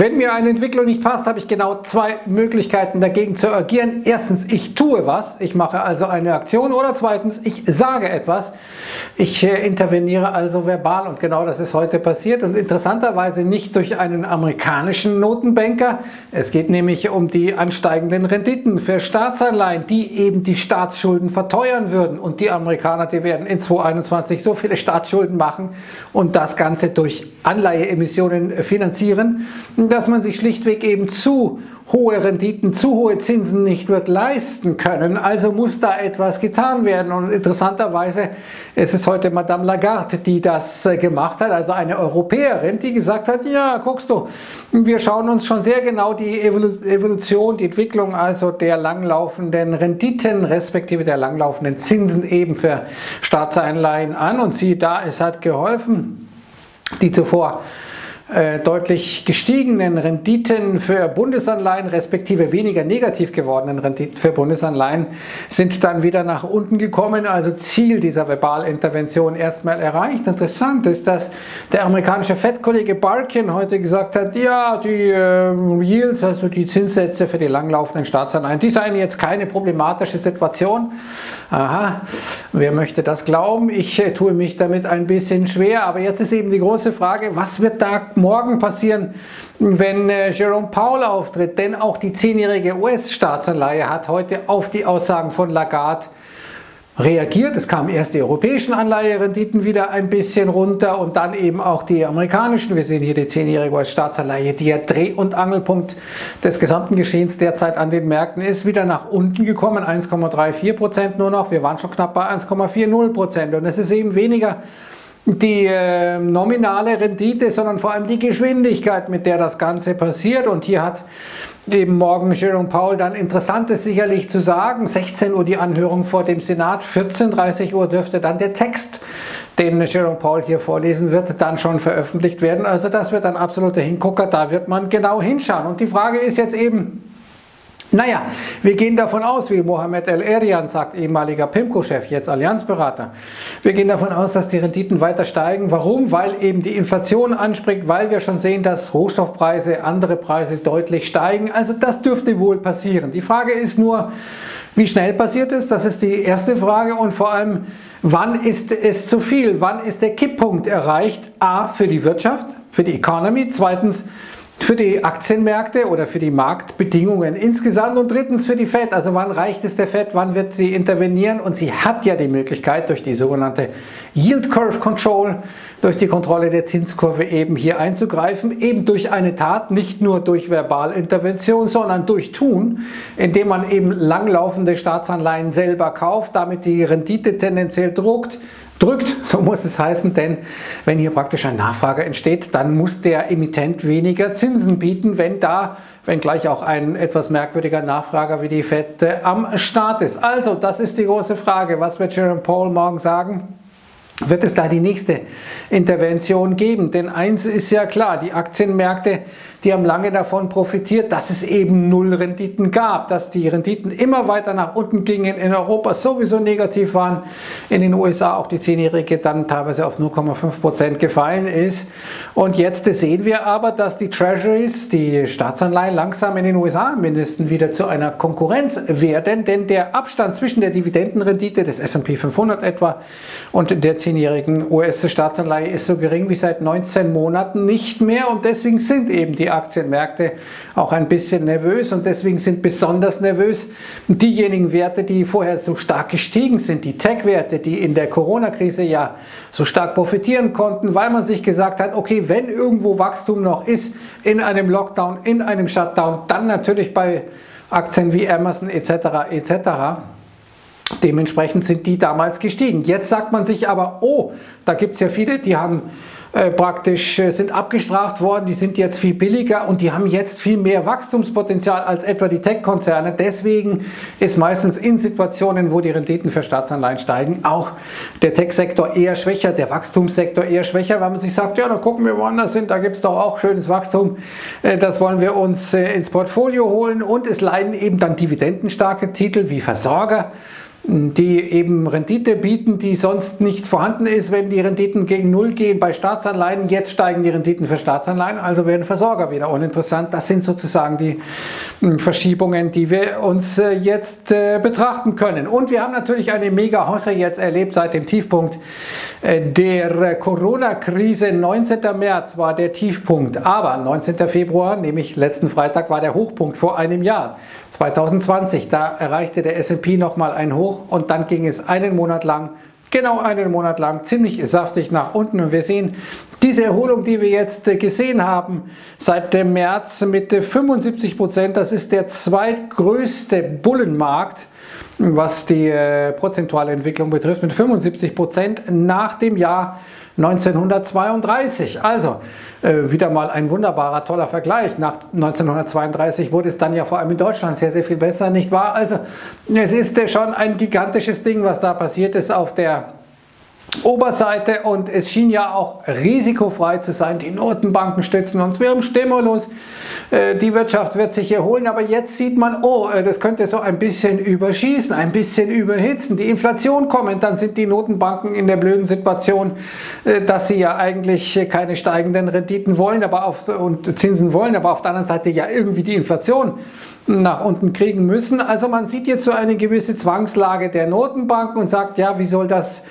Wenn mir eine Entwicklung nicht passt, habe ich genau zwei Möglichkeiten dagegen zu agieren. Erstens, ich tue was, ich mache also eine Aktion oder zweitens, ich sage etwas. Ich äh, interveniere also verbal und genau das ist heute passiert und interessanterweise nicht durch einen amerikanischen Notenbanker. Es geht nämlich um die ansteigenden Renditen für Staatsanleihen, die eben die Staatsschulden verteuern würden und die Amerikaner, die werden in 2021 so viele Staatsschulden machen und das Ganze durch Anleiheemissionen finanzieren dass man sich schlichtweg eben zu hohe Renditen, zu hohe Zinsen nicht wird leisten können. Also muss da etwas getan werden. Und interessanterweise ist es heute Madame Lagarde, die das äh, gemacht hat, also eine Europäerin, die gesagt hat, ja, guckst du, wir schauen uns schon sehr genau die Evolution, die Entwicklung also der langlaufenden Renditen, respektive der langlaufenden Zinsen eben für Staatsanleihen an. Und sie da, es hat geholfen, die zuvor äh, deutlich gestiegenen Renditen für Bundesanleihen, respektive weniger negativ gewordenen Renditen für Bundesanleihen, sind dann wieder nach unten gekommen. Also Ziel dieser Verbalintervention erstmal erreicht. Interessant ist, dass der amerikanische Fed-Kollege Barkin heute gesagt hat, ja, die äh, Yields, also die Zinssätze für die langlaufenden Staatsanleihen, die seien jetzt keine problematische Situation. Aha, wer möchte das glauben? Ich äh, tue mich damit ein bisschen schwer, aber jetzt ist eben die große Frage, was wird da morgen passieren, wenn äh, Jerome Powell auftritt? Denn auch die zehnjährige US-Staatsanleihe hat heute auf die Aussagen von Lagarde reagiert. Es kamen erst die europäischen Anleiherenditen wieder ein bisschen runter und dann eben auch die amerikanischen. Wir sehen hier die zehnjährige US-Staatsanleihe, die ja Dreh- und Angelpunkt des gesamten Geschehens derzeit an den Märkten ist, wieder nach unten gekommen, 1,34 Prozent nur noch. Wir waren schon knapp bei 1,40 Prozent und es ist eben weniger die äh, nominale Rendite, sondern vor allem die Geschwindigkeit, mit der das Ganze passiert. Und hier hat eben morgen Jerome Powell dann Interessantes sicherlich zu sagen. 16 Uhr die Anhörung vor dem Senat, 14.30 Uhr dürfte dann der Text, den Jerome Powell hier vorlesen wird, dann schon veröffentlicht werden. Also das wird ein absoluter Hingucker, da wird man genau hinschauen. Und die Frage ist jetzt eben, naja, wir gehen davon aus, wie Mohamed El-Erian sagt, ehemaliger PIMCO-Chef, jetzt Allianzberater, wir gehen davon aus, dass die Renditen weiter steigen. Warum? Weil eben die Inflation anspringt, weil wir schon sehen, dass Rohstoffpreise, andere Preise deutlich steigen. Also das dürfte wohl passieren. Die Frage ist nur, wie schnell passiert es? Das ist die erste Frage und vor allem, wann ist es zu viel? Wann ist der Kipppunkt erreicht? A, für die Wirtschaft, für die Economy. Zweitens, für die Aktienmärkte oder für die Marktbedingungen insgesamt und drittens für die Fed. Also wann reicht es der Fed, wann wird sie intervenieren? Und sie hat ja die Möglichkeit durch die sogenannte Yield Curve Control, durch die Kontrolle der Zinskurve eben hier einzugreifen, eben durch eine Tat, nicht nur durch Verbalintervention, sondern durch Tun, indem man eben langlaufende Staatsanleihen selber kauft, damit die Rendite tendenziell druckt, drückt, so muss es heißen, denn wenn hier praktisch ein Nachfrager entsteht, dann muss der Emittent weniger Zinsen bieten, wenn da, wenn gleich auch ein etwas merkwürdiger Nachfrager wie die FED äh, am Start ist. Also, das ist die große Frage. Was wird Jerome Paul morgen sagen? Wird es da die nächste Intervention geben. Denn eins ist ja klar, die Aktienmärkte, die haben lange davon profitiert, dass es eben Nullrenditen gab, dass die Renditen immer weiter nach unten gingen, in Europa sowieso negativ waren, in den USA auch die Zehnjährige dann teilweise auf 0,5 Prozent gefallen ist. Und jetzt sehen wir aber, dass die Treasuries, die Staatsanleihen langsam in den USA mindestens wieder zu einer Konkurrenz werden, denn der Abstand zwischen der Dividendenrendite des S&P 500 etwa und der zehnjährigen US-Staatsanleihe ist so gering wie seit 19 Monaten nicht mehr und deswegen sind eben die Aktienmärkte auch ein bisschen nervös und deswegen sind besonders nervös diejenigen Werte, die vorher so stark gestiegen sind, die Tech-Werte, die in der Corona-Krise ja so stark profitieren konnten, weil man sich gesagt hat, okay, wenn irgendwo Wachstum noch ist in einem Lockdown, in einem Shutdown, dann natürlich bei Aktien wie Amazon etc. etc. Dementsprechend sind die damals gestiegen. Jetzt sagt man sich aber, oh, da gibt es ja viele, die haben äh, praktisch äh, sind abgestraft worden, die sind jetzt viel billiger und die haben jetzt viel mehr Wachstumspotenzial als etwa die Tech-Konzerne. Deswegen ist meistens in Situationen, wo die Renditen für Staatsanleihen steigen, auch der Tech-Sektor eher schwächer, der Wachstumssektor eher schwächer, weil man sich sagt, ja, dann gucken wir woanders hin, da gibt es doch auch schönes Wachstum, äh, das wollen wir uns ins Portfolio holen und es leiden eben dann dividendenstarke Titel wie Versorger die eben Rendite bieten, die sonst nicht vorhanden ist, wenn die Renditen gegen Null gehen bei Staatsanleihen. Jetzt steigen die Renditen für Staatsanleihen, also werden Versorger wieder uninteressant. Das sind sozusagen die hm, Verschiebungen, die wir uns äh, jetzt äh, betrachten können. Und wir haben natürlich eine Mega-Hosse jetzt erlebt seit dem Tiefpunkt äh, der Corona-Krise. 19. März war der Tiefpunkt, aber 19. Februar, nämlich letzten Freitag, war der Hochpunkt vor einem Jahr. 2020, da erreichte der S&P nochmal ein Hoch und dann ging es einen Monat lang genau einen Monat lang ziemlich saftig nach unten. Und wir sehen diese Erholung, die wir jetzt gesehen haben seit dem März mit 75 Prozent, das ist der zweitgrößte Bullenmarkt, was die äh, prozentuale Entwicklung betrifft, mit 75 Prozent nach dem Jahr 1932. Also äh, wieder mal ein wunderbarer, toller Vergleich. Nach 1932 wurde es dann ja vor allem in Deutschland sehr, sehr viel besser, nicht wahr? Also es ist äh, schon ein gigantisches Ding, was da passiert ist auf der Oberseite und es schien ja auch risikofrei zu sein. Die Notenbanken stützen uns, wir haben Stimulus, äh, die Wirtschaft wird sich erholen, aber jetzt sieht man, oh, äh, das könnte so ein bisschen überschießen, ein bisschen überhitzen, die Inflation kommt, dann sind die Notenbanken in der blöden Situation, äh, dass sie ja eigentlich keine steigenden Renditen wollen aber auf, und Zinsen wollen, aber auf der anderen Seite ja irgendwie die Inflation nach unten kriegen müssen. Also man sieht jetzt so eine gewisse Zwangslage der Notenbanken und sagt, ja, wie soll das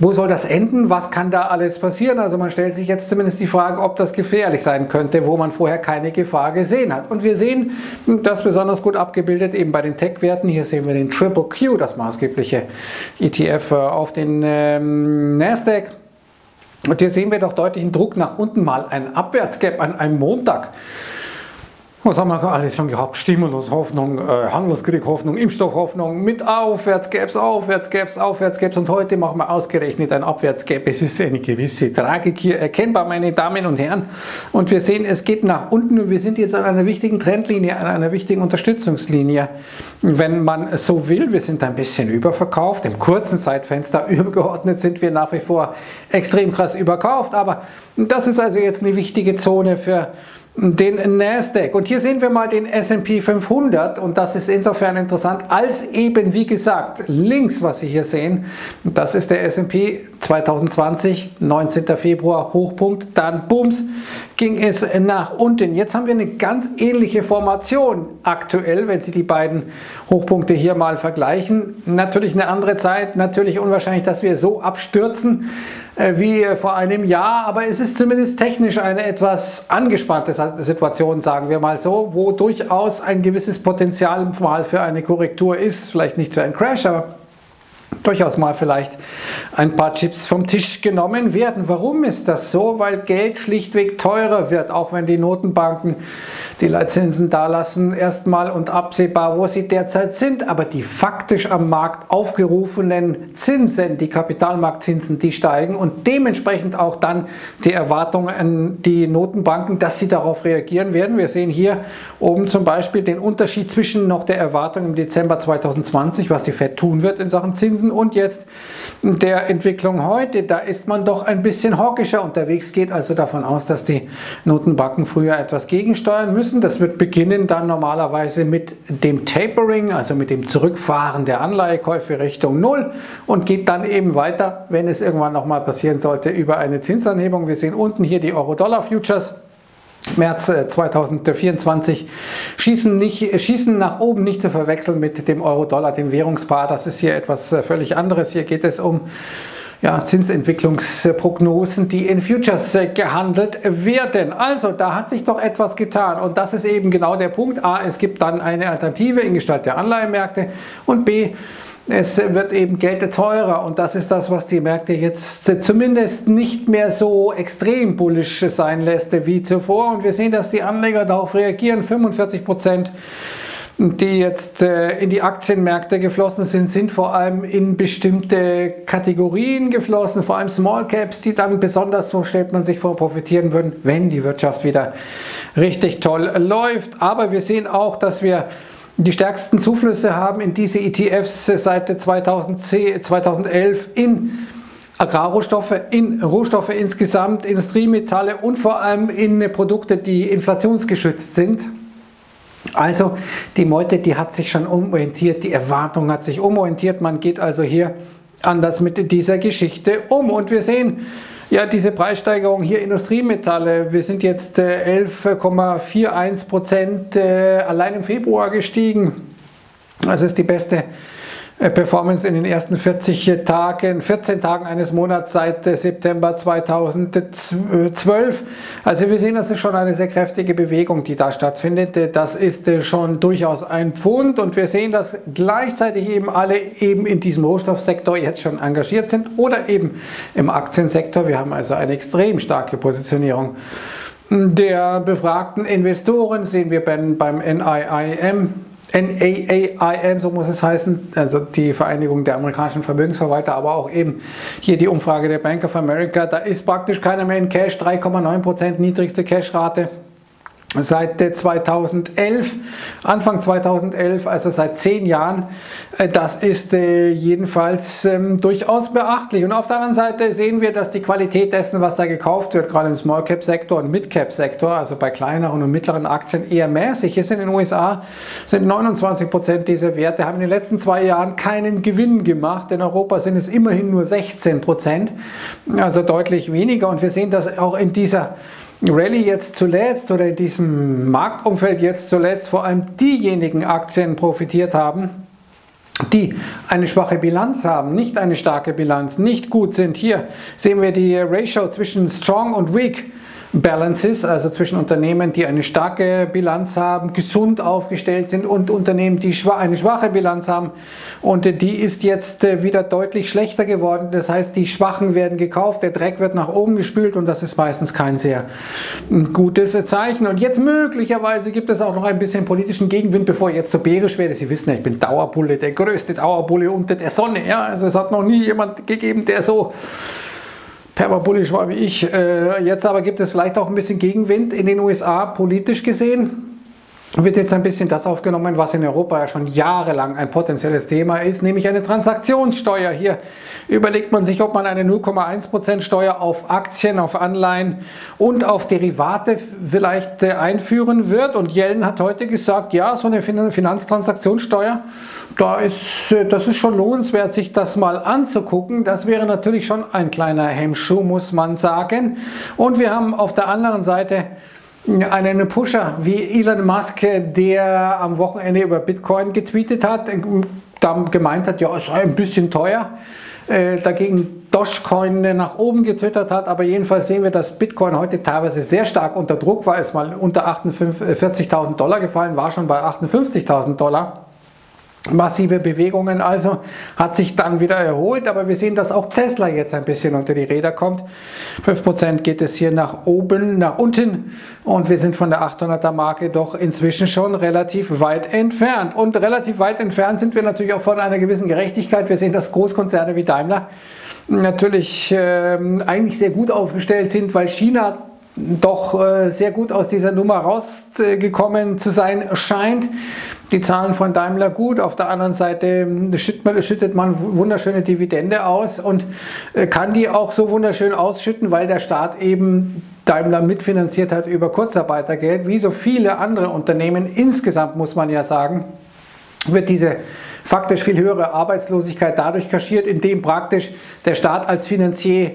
wo soll das enden? Was kann da alles passieren? Also man stellt sich jetzt zumindest die Frage, ob das gefährlich sein könnte, wo man vorher keine Gefahr gesehen hat. Und wir sehen das besonders gut abgebildet eben bei den Tech-Werten. Hier sehen wir den Triple Q, das maßgebliche ETF äh, auf den ähm, Nasdaq. Und hier sehen wir doch deutlichen Druck nach unten mal ein Abwärtsgap an einem Montag. Was haben wir alles schon gehabt? Stimulus, Hoffnung, äh, Handelskrieg, Hoffnung, Impfstoff, Mit Aufwärtsgaps, Aufwärtsgaps, Aufwärtsgaps. Und heute machen wir ausgerechnet ein Abwärtsgap. Es ist eine gewisse Tragik hier erkennbar, meine Damen und Herren. Und wir sehen, es geht nach unten und wir sind jetzt an einer wichtigen Trendlinie, an einer wichtigen Unterstützungslinie. Wenn man so will, wir sind ein bisschen überverkauft. Im kurzen Zeitfenster übergeordnet sind wir nach wie vor extrem krass überkauft. Aber das ist also jetzt eine wichtige Zone für den Nasdaq. Und hier sehen wir mal den S&P 500 und das ist insofern interessant, als eben, wie gesagt, links, was Sie hier sehen, das ist der S&P 2020, 19. Februar, Hochpunkt, dann bums, ging es nach unten. Jetzt haben wir eine ganz ähnliche Formation aktuell, wenn Sie die beiden Hochpunkte hier mal vergleichen. Natürlich eine andere Zeit, natürlich unwahrscheinlich, dass wir so abstürzen wie vor einem Jahr, aber es ist zumindest technisch eine etwas angespannte Situation, sagen wir mal so, wo durchaus ein gewisses Potenzial mal für eine Korrektur ist, vielleicht nicht für einen Crash, aber durchaus mal vielleicht ein paar Chips vom Tisch genommen werden. Warum ist das so? Weil Geld schlichtweg teurer wird, auch wenn die Notenbanken die Leitzinsen dalassen, erstmal und absehbar, wo sie derzeit sind. Aber die faktisch am Markt aufgerufenen Zinsen, die Kapitalmarktzinsen, die steigen und dementsprechend auch dann die Erwartung an die Notenbanken, dass sie darauf reagieren werden. Wir sehen hier oben zum Beispiel den Unterschied zwischen noch der Erwartung im Dezember 2020, was die Fed tun wird in Sachen Zinsen und jetzt der Entwicklung heute, da ist man doch ein bisschen hawkischer unterwegs, geht also davon aus, dass die Notenbanken früher etwas gegensteuern müssen. Das wird beginnen dann normalerweise mit dem Tapering, also mit dem Zurückfahren der Anleihekäufe Richtung Null und geht dann eben weiter, wenn es irgendwann nochmal passieren sollte, über eine Zinsanhebung. Wir sehen unten hier die Euro-Dollar-Futures. März 2024 äh, schießen, nicht, schießen nach oben nicht zu verwechseln mit dem Euro-Dollar, dem Währungspaar. Das ist hier etwas äh, völlig anderes. Hier geht es um ja, Zinsentwicklungsprognosen, die in Futures äh, gehandelt werden. Also da hat sich doch etwas getan und das ist eben genau der Punkt. A, es gibt dann eine Alternative in Gestalt der Anleihemärkte und B, es wird eben Geld teurer und das ist das, was die Märkte jetzt zumindest nicht mehr so extrem bullisch sein lässt wie zuvor. Und wir sehen, dass die Anleger darauf reagieren. 45 Prozent die jetzt äh, in die Aktienmärkte geflossen sind, sind vor allem in bestimmte Kategorien geflossen, vor allem Small Caps, die dann besonders, so stellt man sich vor, profitieren würden, wenn die Wirtschaft wieder richtig toll läuft. Aber wir sehen auch, dass wir die stärksten Zuflüsse haben in diese ETFs seit 2010, 2011 in Agrarrohstoffe, in Rohstoffe insgesamt, Industriemetalle und vor allem in Produkte, die inflationsgeschützt sind. Also die Meute, die hat sich schon umorientiert, die Erwartung hat sich umorientiert. Man geht also hier anders mit dieser Geschichte um. Und wir sehen ja diese Preissteigerung hier Industriemetalle. Wir sind jetzt 11,41 Prozent äh, allein im Februar gestiegen. Das ist die beste äh, Performance in den ersten 40 Tagen, 14 Tagen eines Monats seit äh, September 2012. Also wir sehen, das ist schon eine sehr kräftige Bewegung, die da stattfindet. Äh, das ist schon durchaus ein Pfund und wir sehen, dass gleichzeitig eben alle eben in diesem Rohstoffsektor jetzt schon engagiert sind oder eben im Aktiensektor. Wir haben also eine extrem starke Positionierung der befragten Investoren, sehen wir beim, beim NIIM NAAIM, so muss es heißen, also die Vereinigung der amerikanischen Vermögensverwalter, aber auch eben hier die Umfrage der Bank of America, da ist praktisch keiner mehr in Cash, 3,9% niedrigste Cashrate seit 2011, Anfang 2011, also seit zehn Jahren. Äh, das ist äh, jedenfalls ähm, durchaus beachtlich. Und auf der anderen Seite sehen wir, dass die Qualität dessen, was da gekauft wird, gerade im Small Cap Sektor und Mid Cap Sektor, also bei kleineren und mittleren Aktien eher mäßig ist. In den USA sind 29 Prozent dieser Werte, haben in den letzten zwei Jahren keinen Gewinn gemacht. In Europa sind es immerhin nur 16 Prozent, also deutlich weniger. Und wir sehen das auch in dieser Rallye jetzt zuletzt oder in diesem Marktumfeld jetzt zuletzt vor allem diejenigen Aktien profitiert haben, die eine schwache Bilanz haben, nicht eine starke Bilanz, nicht gut sind. Hier sehen wir die Ratio zwischen Strong und Weak. Balances, also zwischen Unternehmen, die eine starke Bilanz haben, gesund aufgestellt sind und Unternehmen, die eine schwache Bilanz haben. Und die ist jetzt äh, wieder deutlich schlechter geworden. Das heißt, die Schwachen werden gekauft, der Dreck wird nach oben gespült und das ist meistens kein sehr hm, gutes Zeichen. Und jetzt möglicherweise gibt es auch noch ein bisschen politischen Gegenwind, bevor ich jetzt so bärisch werde. Sie wissen ja, ich bin Dauerbulle, der größte Dauerbulle unter der Sonne. Ja? Also es hat noch nie jemand gegeben, der so permabullisch war wie ich. Äh, jetzt aber gibt es vielleicht auch ein bisschen Gegenwind in den USA politisch gesehen wird jetzt ein bisschen das aufgenommen, was in Europa ja schon jahrelang ein potenzielles Thema ist, nämlich eine Transaktionssteuer. Hier überlegt man sich, ob man eine 0,1% Steuer auf Aktien, auf Anleihen und auf Derivate vielleicht äh, einführen wird. Und Yellen hat heute gesagt, ja, so eine Finanztransaktionssteuer, da ist, äh, das ist schon lohnenswert, sich das mal anzugucken. Das wäre natürlich schon ein kleiner Hemmschuh, muss man sagen. Und wir haben auf der anderen Seite einen Pusher wie Elon Musk, der am Wochenende über Bitcoin getweetet hat, dann gemeint hat, ja, es sei ein bisschen teuer, äh, dagegen Dogecoin nach oben getwittert hat, aber jedenfalls sehen wir, dass Bitcoin heute teilweise sehr stark unter Druck war, ist mal unter 40.000 Dollar gefallen, war schon bei 58.000 Dollar massive Bewegungen also, hat sich dann wieder erholt, aber wir sehen, dass auch Tesla jetzt ein bisschen unter die Räder kommt. 5% geht es hier nach oben, nach unten und wir sind von der 800er Marke doch inzwischen schon relativ weit entfernt. Und relativ weit entfernt sind wir natürlich auch von einer gewissen Gerechtigkeit. Wir sehen, dass Großkonzerne wie Daimler natürlich äh, eigentlich sehr gut aufgestellt sind, weil China doch äh, sehr gut aus dieser Nummer rausgekommen zu sein scheint. Die Zahlen von Daimler gut, auf der anderen Seite ähm, schüttet man wunderschöne Dividende aus und äh, kann die auch so wunderschön ausschütten, weil der Staat eben Daimler mitfinanziert hat über Kurzarbeitergeld, wie so viele andere Unternehmen. Insgesamt muss man ja sagen, wird diese faktisch viel höhere Arbeitslosigkeit dadurch kaschiert, indem praktisch der Staat als Finanzier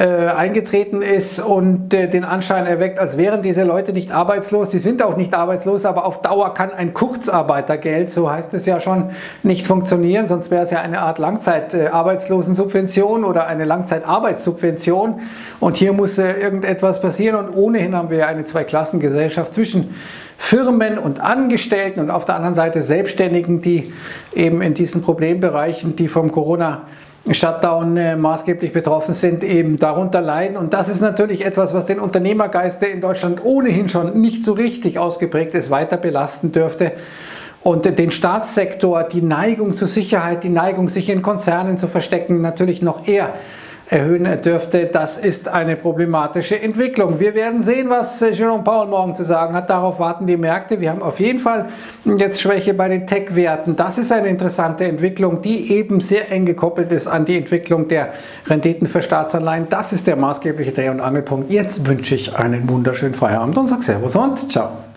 äh, eingetreten ist und äh, den Anschein erweckt, als wären diese Leute nicht arbeitslos. Die sind auch nicht arbeitslos, aber auf Dauer kann ein Kurzarbeitergeld, so heißt es ja schon, nicht funktionieren. Sonst wäre es ja eine Art Langzeitarbeitslosensubvention oder eine Langzeitarbeitssubvention. Und hier muss äh, irgendetwas passieren. Und ohnehin haben wir ja eine Zweiklassengesellschaft zwischen Firmen und Angestellten und auf der anderen Seite Selbstständigen, die eben in diesen Problembereichen, die vom Corona Shutdown äh, maßgeblich betroffen sind, eben darunter leiden. Und das ist natürlich etwas, was den Unternehmergeist, der in Deutschland ohnehin schon nicht so richtig ausgeprägt ist, weiter belasten dürfte. Und den Staatssektor, die Neigung zur Sicherheit, die Neigung, sich in Konzernen zu verstecken, natürlich noch eher erhöhen dürfte. Das ist eine problematische Entwicklung. Wir werden sehen, was Jerome Paul morgen zu sagen hat. Darauf warten die Märkte. Wir haben auf jeden Fall jetzt Schwäche bei den Tech-Werten. Das ist eine interessante Entwicklung, die eben sehr eng gekoppelt ist an die Entwicklung der Renditen für Staatsanleihen. Das ist der maßgebliche Dreh- und Angelpunkt. Jetzt wünsche ich einen wunderschönen Feierabend und sage Servus und ciao.